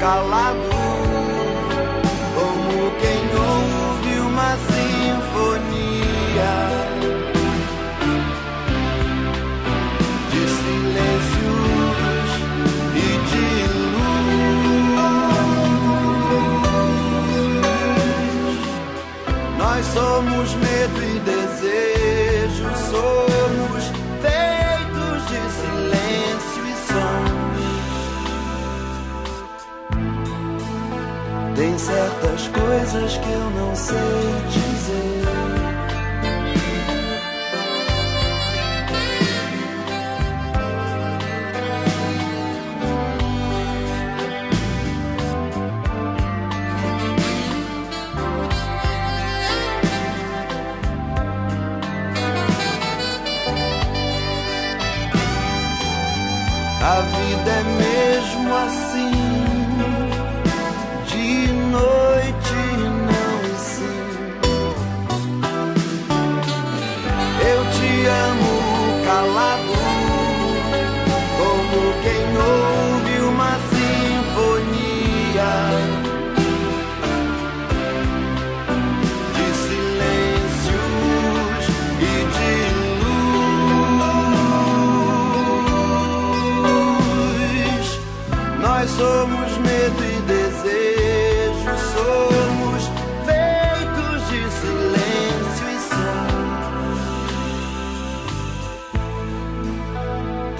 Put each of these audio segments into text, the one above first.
calado, como quem ouve uma sinfonia de silêncios e de luz. Nós somos medo e desejo, somos feitos de silêncio e som. Tem certas coisas que eu não sei dizer. A vida é mesmo assim,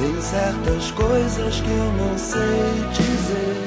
Tem certas coisas que eu não sei dizer.